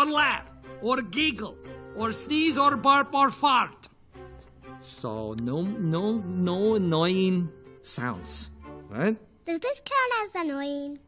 or laugh, or giggle, or sneeze, or burp, or fart. So no, no, no annoying sounds, right? Does this count as annoying?